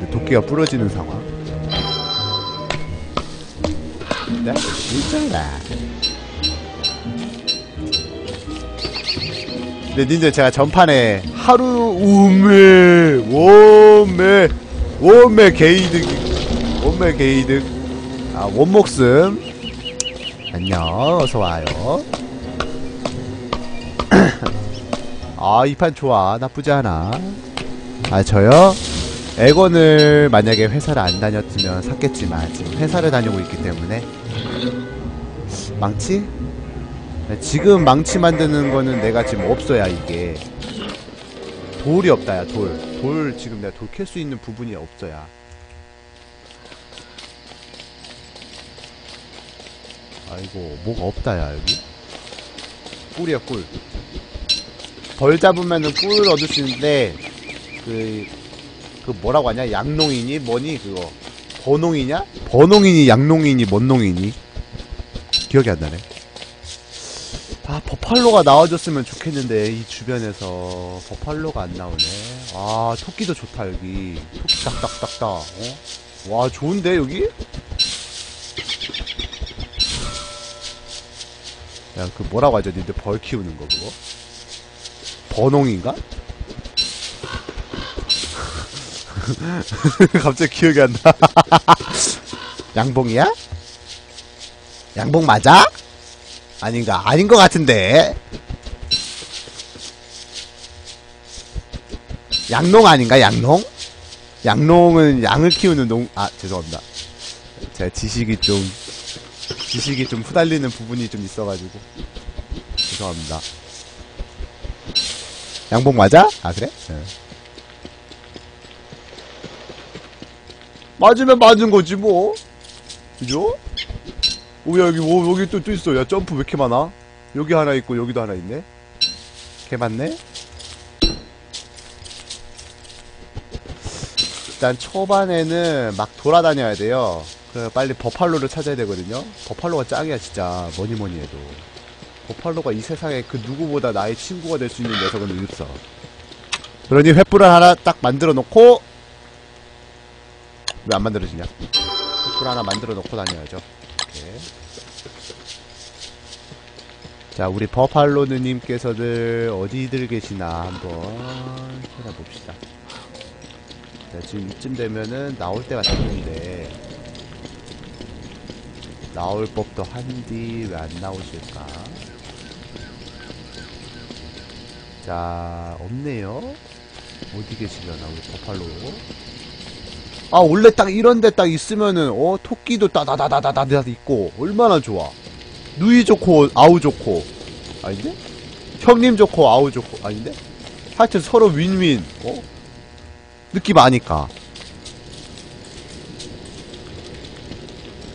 도끼가 부러지는 상황. 네? 일정이다. 근데 님들 제가 전판에 하루 우메 원메 원메 게이득 원메 게이득 아 원목숨 안녕 어서와요 아 이 판 좋아 나쁘지 않아 아 저요? 에건을 만약에 회사를 안 다녔으면 샀겠지만 지금 회사를 다니고 있기 때문에 망치? 지금 망치 만드는 거는 내가 지금 없어야 이게. 돌이 없다 야 돌 돌 지금 내가 돌 캘 수 있는 부분이 없어야. 아이고 뭐가 없다 야 여기? 꿀이야 꿀 벌 잡으면은 꿀 얻을 수 있는데 그, 그 뭐라고 하냐? 양농이니? 뭐니? 그거. 버농이냐? 버농이니, 양농이니, 뭔 농이니? 기억이 안 나네. 아, 버팔로가 나와줬으면 좋겠는데, 이 주변에서. 버팔로가 안 나오네. 아, 토끼도 좋다, 여기. 토끼 딱딱딱딱, 어? 와, 좋은데, 여기? 야, 그 뭐라고 하죠? 니들 벌 키우는 거, 그거? 버농인가? 갑자기 기억이 안 나. 양봉이야? 양봉 맞아? 아닌가? 아닌 것 같은데. 양농 아닌가? 양농? 양농은 양을 키우는 농, 아, 죄송합니다. 제가 지식이 좀, 지식이 좀 후달리는 부분이 좀 있어가지고. 죄송합니다. 양봉 맞아? 아, 그래? 네. 맞으면 맞은 거지 뭐. 그죠? 오 야, 여기 오 여기 또 또 있어. 야 점프 왜 이렇게 많아? 여기 하나 있고 여기도 하나 있네. 개 많네? 일단 초반에는 막 돌아다녀야 돼요. 그 빨리 버팔로를 찾아야 되거든요. 버팔로가 짱이야 진짜. 뭐니 뭐니 해도. 버팔로가 이 세상에 그 누구보다 나의 친구가 될 수 있는 녀석은 없어? 그러니 횃불을 하나 딱 만들어 놓고 왜 안 만들어지냐? 불 하나 만들어 놓고 다녀야죠. 이렇게. 자, 우리 버팔로느님께서들 어디들 계시나 한번 찾아봅시다. 자, 지금 이쯤 되면은 나올 때가 됐는데 나올 법도 한디 왜 안 나오실까? 자, 없네요. 어디 계시려나 우리 버팔로. 아 원래 딱 이런데 딱 있으면은 어 토끼도 따다다다다다 있고 얼마나 좋아. 누이 좋고 아우 좋고. 아닌데? 형님 좋고 아우 좋고. 아닌데? 하여튼 서로 윈윈 어? 느낌 아니까.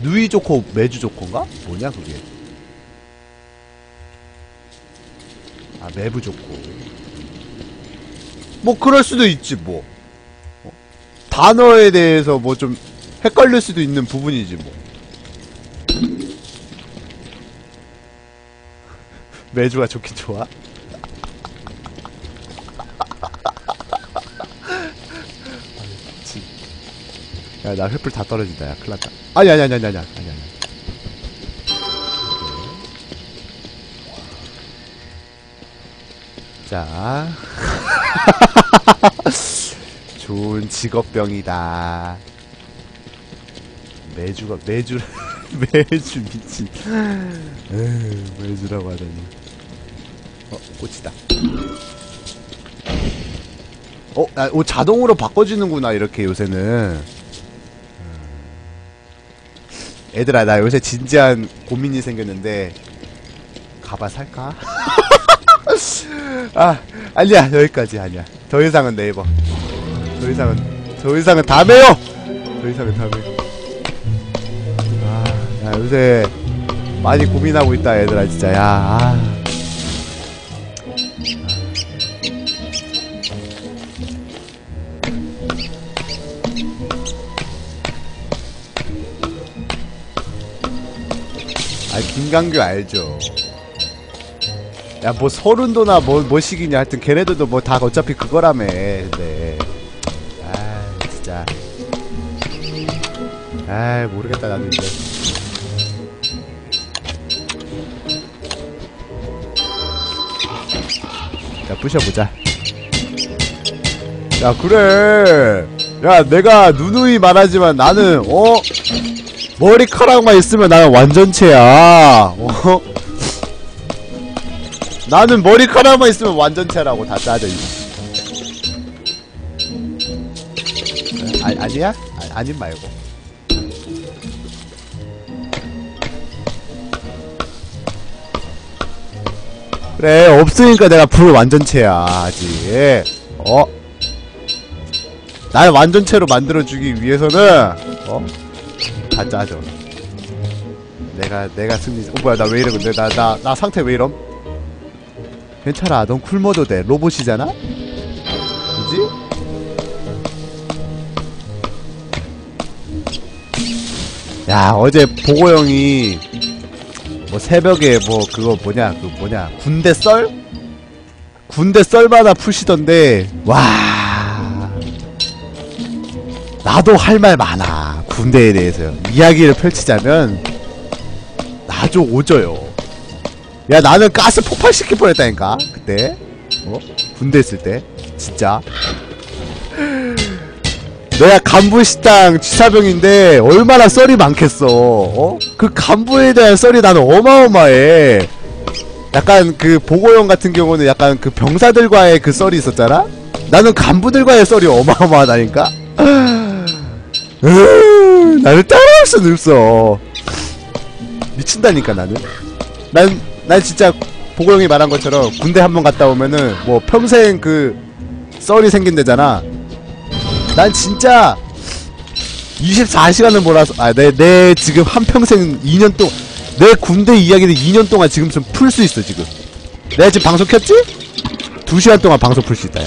누이 좋고 매주 좋고인가? 뭐냐 그게? 아 매부 좋고. 뭐 그럴 수도 있지 뭐 단어에 대해서 뭐 좀 헷갈릴 수도 있는 부분이지 뭐. 매주가 좋긴 좋아. 야, 나 횃불 다 떨어진다. 야, 큰일 났다. 아니, 아니, 아니, 아니, 아니, 아니, 아니. 자. 좋은 직업병이다. 매주가 매주 매주 미친. 매주라고 하다니. 어 꽃이다. 어, 아, 오, 자동으로 바꿔지는구나 이렇게 요새는. 음. 애들아 나 요새 진지한 고민이 생겼는데 가봐 살까? 아 아니야 여기까지 아니야 더 이상은 네이버 더 이상은 더 이상은 다음에요. 더 이상은 다음에. 아, 야 요새 많이 고민하고 있다 얘들아 진짜 야. 아. 아 김강규 알죠. 야 뭐 서른도나 뭐 뭐 시기냐 하여튼 걔네들도 뭐 다 어차피 그거라며 근데 아이 모르겠다 나도 이제. 자 부셔보자. 야 그래. 야 내가 누누이 말하지만 나는 어? 머리카락만 있으면 나는 완전체야. 어? 나는 머리카락만 있으면 완전체라고 다 짜져 있어. 아, 아니야? 아, 아님 말고 그래 없으니까 내가 불 완전체야 아직 어? 날 완전체로 만들어주기 위해서는 어? 다 짜져 내가 내가 승리 어 뭐야 나 왜 이래 근데 나 나 나 상태 왜 이럼? 괜찮아 넌 쿨모드 돼 로봇이잖아? 그지? 야 어제 보고 형이 뭐 새벽에 뭐 그거 뭐냐 그 뭐냐 군대 썰? 군대 썰마다 푸시던데 와. 나도 할 말 많아 군대에 대해서 이야기를 펼치자면 나도 오져요. 야 나는 가스 폭발시킬 뻔했다니까 그때. 어? 군대 있을 때. 진짜 내가 간부식당 지사병인데 얼마나 썰이 많겠어 어? 그 간부에 대한 썰이 나는 어마어마해 약간 그 보고형 같은 경우는 약간 그 병사들과의 그 썰이 있었잖아? 나는 간부들과의 썰이 어마어마하다니까? 으, 나를 따라할 수는 없어 미친다니까 나는 난, 난 진짜 보고형이 말한 것처럼 군대 한 번 갔다 오면은 뭐 평생 그 썰이 생긴대잖아 난 진짜 24시간을 몰아서 아내내 지금 한평생 2년 동안 내 군대 이야기를 2년 동안 지금 좀 풀 수 있어 지금. 내가 지금 방송 켰지? 2시간 동안 방송 풀 수 있다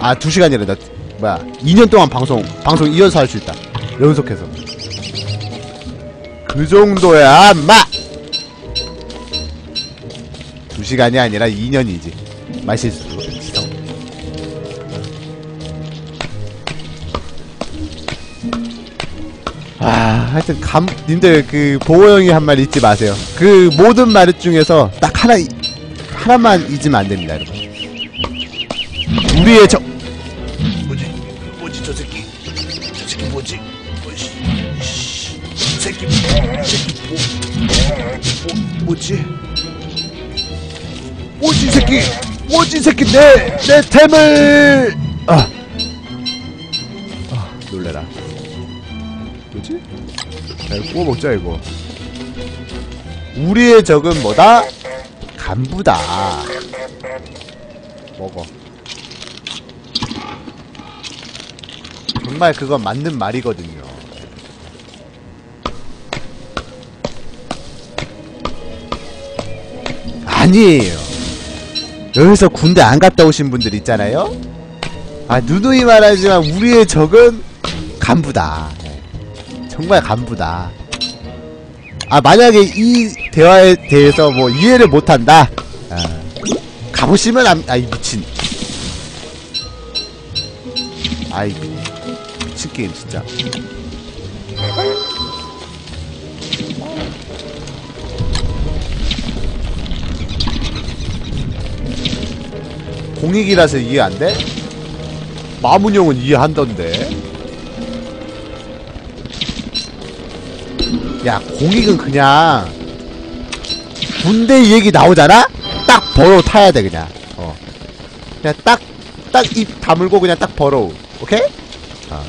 야아 2시간이래. 나 뭐야. 2년 동안 방송 방송 이어서 할 수 있다. 연속해서. 그 정도야 마! 2시간이 아니라 2년이지. 마실수 아, 하여튼 감 님들 그 보호 형이 한 말 잊지 마세요. 그 모든 말 중에서 딱 하나 이- 하나만 잊으면 안 됩니다, 여러분. 우리의 적 뭐지? 뭐지 저 새끼? 저 새끼 뭐지? 뭐지? 새끼, 이 새끼 뭐, 뭐, 뭐지? 뭐지 이 새끼, 뭐지 이 새끼 내 내 템을 잘 구워 먹자 이거. 우리의 적은 뭐다? 간부다. 먹어. 정말 그건 맞는 말이거든요. 아니에요. 여기서 군대 안 갔다 오신 분들 있잖아요? 아, 누누이 말하지만 우리의 적은 간부다. 네. 정말 간부다. 아, 만약에 이 대화에 대해서 뭐 이해를 못한다. 아, 가보시면 안, 아이, 미친. 아이, 미, 미친 게임, 진짜. 공익이라서 이해 안 돼? 마문형은 이해한던데. 야, 공익은 그냥 군대 얘기 나오잖아? 딱 버러 타야 돼 그냥. 어. 그냥 딱 딱 입 다물고 그냥 딱 버러. 오케이? 어.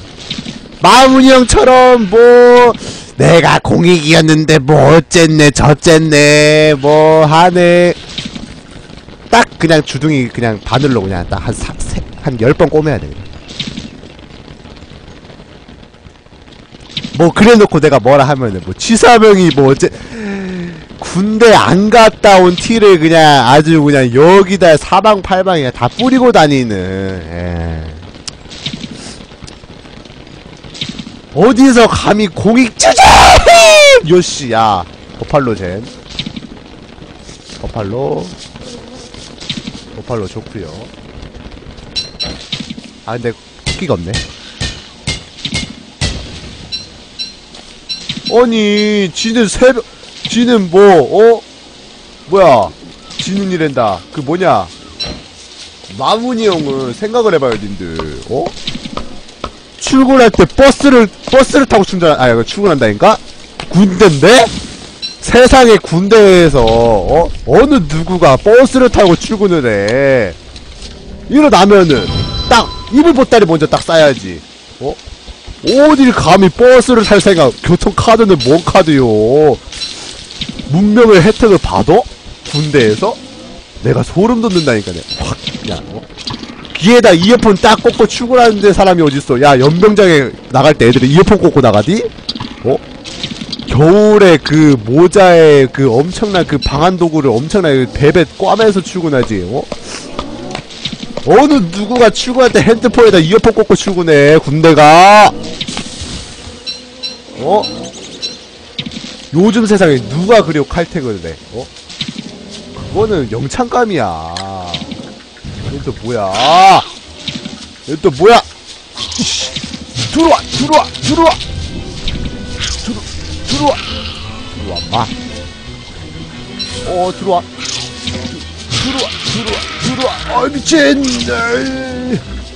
마문형처럼 뭐 내가 공익이었는데 뭐 어쨌네 저쨌네 뭐 하네 딱 그냥 주둥이 그냥 바늘로 그냥 딱 한한1 0번 꼬매야 돼. 그냥. 뭐 그래놓고 내가 뭐라 하면은 뭐 취사병이 뭐 어째 군대 안 갔다 온 티를 그냥 아주 그냥 여기다 사방팔방에 다 뿌리고 다니는 예. 어디서 감히 공익 주제 요씨 야 버팔로 젠. 버팔로. 버팔로 좋구요. 아 근데 토끼가 없네 아니 지는 새벽 지는 뭐 어? 뭐야? 지는 이랜다. 그 뭐냐? 마문이 형은 생각을 해봐요 님들. 어? 출근할 때 버스를 버스를 타고 충전 아 출근한다니까? 군대인데? 세상의 군대에서 어? 어느 누구가 버스를 타고 출근을 해? 이러나면은 딱 이불 보따리 먼저 딱 싸야지. 어 어딜 감히 버스를 탈 생각 교통카드는 뭔 카드요 문명의 혜택을 받아? 군대에서? 내가 소름 돋는다니까 내가 확 그냥 어? 귀에다 이어폰 딱 꽂고 출근하는데 사람이 어딨어 야 연병장에 나갈 때 애들이 이어폰 꽂고 나가디? 어? 겨울에 그 모자에 그 엄청난 그 방한 도구를 엄청나게 베베 꽈매서 출근하지 어? 어느 누구가 출근할 때 핸드폰에다 이어폰 꽂고 출근해 군대가? 어? 요즘 세상에 누가 그리고 칼퇴근을 해? 어? 그거는 영창감이야. 이건 또 뭐야? 이건 또 뭐야. 들어와 들어와 들어와. 들어, 들어와. 들어와 마 어, 들어와. 들어와 들어와 들어와. 어 미친.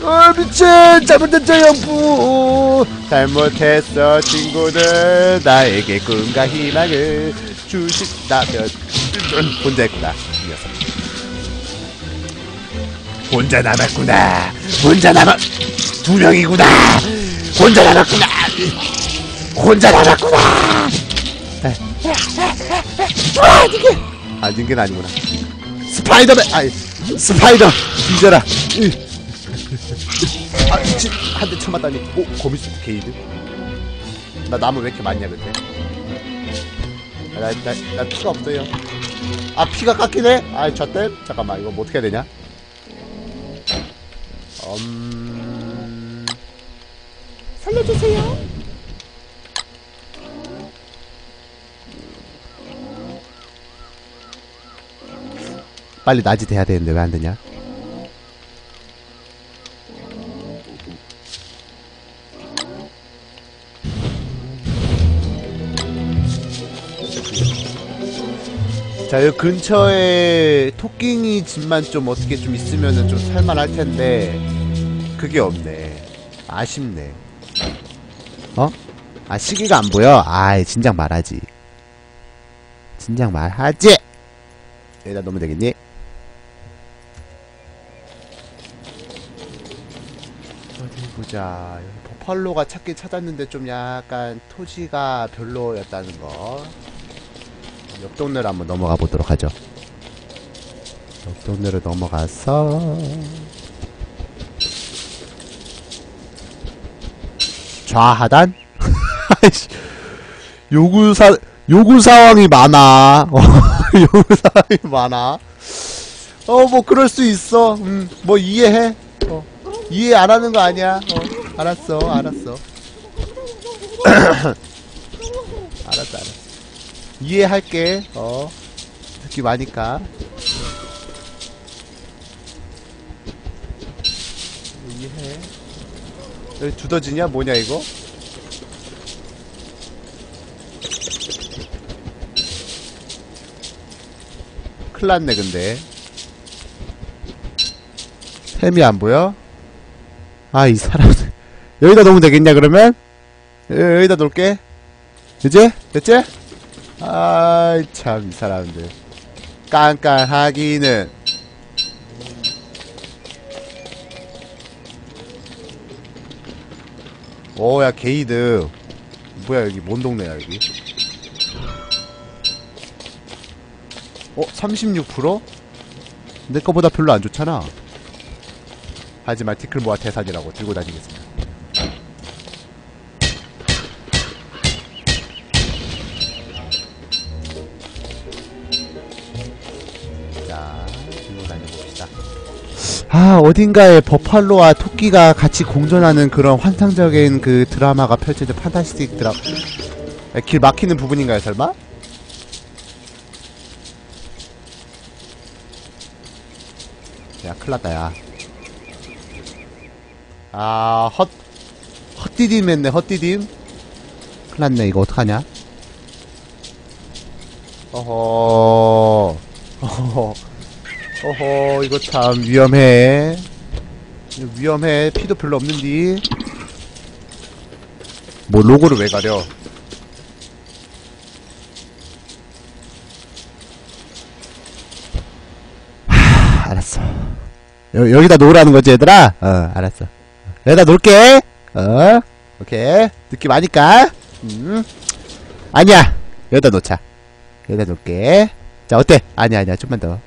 어 미친. 잘못했죠 형부. 잘못했어 친구들. 나에게 꿈과 희망을 주신다면. 혼자 했구나 이 녀석. 혼자 남았구나. 혼자 남았 두 명이구나. 혼자 남았구나. 혼자 남았구나. 아 닌겐 아니구나 스파이더맨 아이 스파이더 뒤져라. 으. 아 미친 한대 쳐맞다니. 오 거미수 게이드? 나 나무 왜 이렇게 많냐 근데? 나, 나, 나 피가 없어요. 아 피가 깎이네? 아이 젖대? 잠깐만 이거 뭐 어떻게 해야 되냐? 음. 살려주세요 빨리 낮이 돼야 되는데 왜 안 되냐 자, 여기 근처에 토끼니 집만 좀 어떻게 좀 있으면은 좀 살만할 텐데 그게 없네. 아쉽네. 어? 아 시기가 안 보여? 아이 진작 말하지. 진작 말하지. 여기다 넣으면 되겠니? 보자. 버팔로가 찾긴 찾았는데 좀 약간 토지가 별로였다는 거. 옆 동네로 한번 넘어가 보도록 하죠. 옆 동네로 넘어가서 좌하단? 요구사 요구 사항이 많아. 어, 요구 사항이 많아. 어, 뭐 그럴 수 있어. 음, 뭐 이해해. 어, 이해 안 하는 거 아니야. 어, 알았어, 알았어. 알았어, 알았어. 이해할게. 어. 듣기 많으니까. 이해해. 여기 두더지냐? 뭐냐, 이거? 큰일 났네, 근데. 템이 안 보여? 아, 이 사람들. 여기다 놓으면 되겠냐, 그러면? 여- 여기다 놓을게. 이제? 됐지? 아이 참 이 사람들 깐깐하기는 오야 게이드 뭐야 여기 뭔 동네야 여기 어? 36%? 내 거보다 별로 안 좋잖아 하지만 티클모아 태산이라고 들고 다니겠습니다 자, 들고 다녀봅시다. 아, 어딘가에 버팔로와 토끼가 같이 공존하는 그런 환상적인 그 드라마가 펼쳐진 판타스틱 드라마. 아, 길 막히는 부분인가요, 설마? 야, 큰일 났다, 야. 아, 헛, 헛디딤 했네, 헛디딤. 큰일 났네, 이거 어떡하냐? 어허. 어허. 어허, 이거 참 위험해. 위험해. 피도 별로 없는디. 뭐 로고를 왜 가려? 하, 알았어. 여, 여기다 놓으라는 거지, 얘들아? 어, 알았어. 여기다 놓을게. 어, 오케이. 느낌 아니까. 음. 아니야. 여기다 놓자. 여기다 놓을게. 자, 어때? 아니야, 아니야. 좀만 더.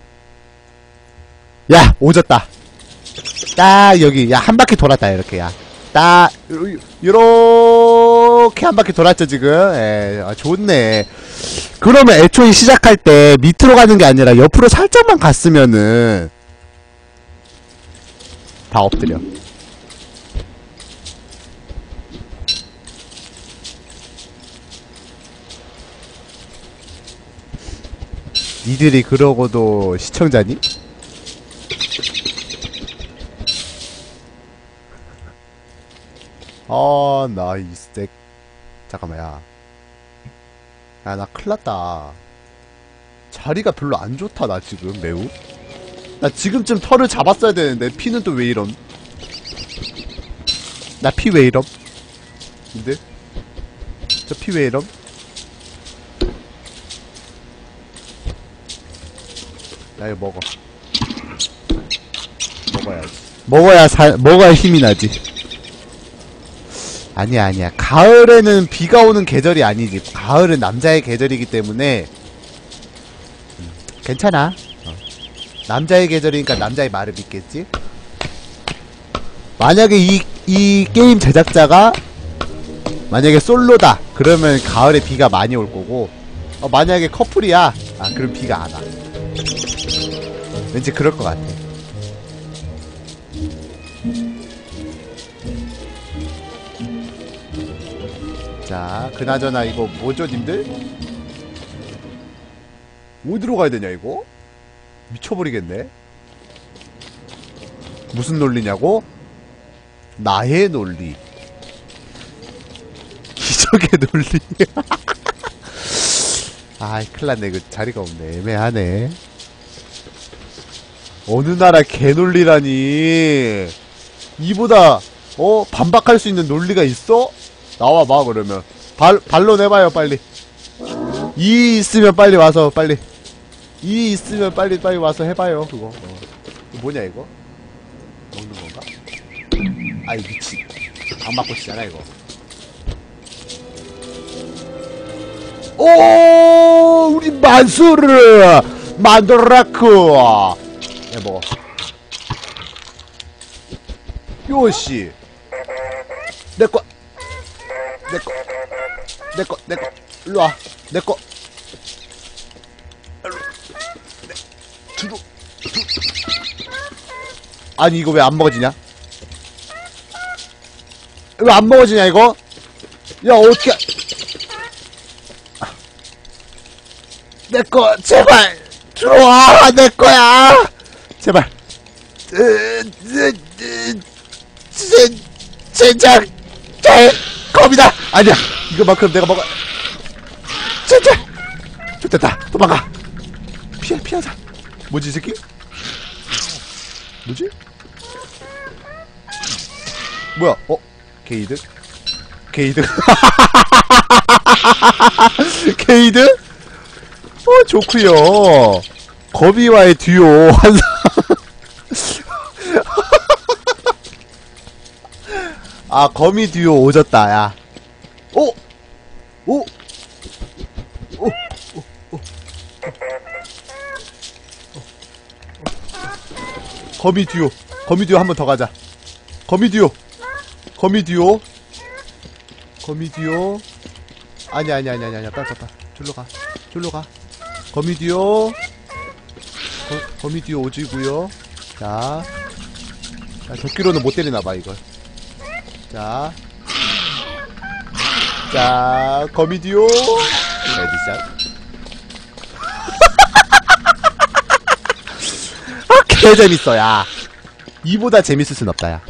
야, 오졌다. 딱, 여기. 야, 한 바퀴 돌았다, 이렇게. 야. 딱, 요- 요렇게 한 바퀴 돌았죠, 지금. 예, 아, 좋네. 그러면 애초에 시작할 때 밑으로 가는 게 아니라 옆으로 살짝만 갔으면은 다 엎드려. 니들이 그러고도 시청자니? 아, 나이 색. 잠깐만, 야. 야, 나 큰일 났다. 자리가 별로 안 좋다, 나 지금, 매우. 나 지금쯤 털을 잡았어야 되는데, 피는 또 왜 이럼? 나피 왜 이럼? 근데? 저 피 왜 이럼? 야, 이거 먹어. 먹어야지. 먹어야 살, 먹어야 힘이 나지. 아니야, 아니야. 가을에는 비가 오는 계절이 아니지. 가을은 남자의 계절이기 때문에, 음, 괜찮아. 어. 남자의 계절이니까 남자의 말을 믿겠지? 만약에 이, 이 게임 제작자가, 만약에 솔로다. 그러면 가을에 비가 많이 올 거고, 어, 만약에 커플이야. 아, 그럼 비가 안 와. 왠지 그럴 것 같아. 자, 그나저나 이거 뭐죠, 님들? 어디로 가야 되냐, 이거? 미쳐버리겠네. 무슨 논리냐고? 나의 논리. 기적의 논리. 아이, 큰일 났네. 이거 자리가 없네. 애매하네. 어느 나라 개논리라니. 이보다, 어, 반박할 수 있는 논리가 있어? 나와봐, 그러면. 발, 반론 해봐요, 빨리. 이 있으면 빨리 와서, 빨리. 이 있으면 빨리, 빨리 와서 해봐요, 그거. 어. 뭐냐, 이거? 먹는 건가? 아이, 미친. 악마꽃이잖아, 이거. 오, 우리 만수르! 만드라크! 야, 먹어. 요시. 내꺼. 내꺼. 내꺼, 내꺼. 일로 와. 내꺼. 일로. 내, 두루. 두. 아니, 이거 왜 안 먹어지냐? 왜 안 먹어지냐, 이거? 야, 어떻게. 내꺼, 제발! 들어와! 내꺼야! 제발. 으, 으, 으, 제, 제작, 제, 겁이다! 아니야! 이거만큼 내가 먹어. 제작! 좋됐다. 도망가! 피해, 피하자. 뭐지, 이 새끼? 뭐지? 뭐야, 어? 게이드? 게이드? 게이드? 어, 좋구요. 거비와의 듀오. 아, 거미 듀오 오졌다, 야. 오! 오! 거미 듀오. 거미 듀오 한 번 더 가자. 거미 듀오. 거미 듀오. 거미 듀오. 아니, 아니, 아니, 아니, 아니. 빨리. 줄로 가. 줄로 가. 거미 듀오 거, 거미 듀오 오지구요. 자, 자 도끼로는 못 때리나봐 이걸. 자, 자 거미 듀오. Ready shot. 아 개재밌어 야. 이보다 재밌을 순 없다 야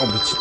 어 미친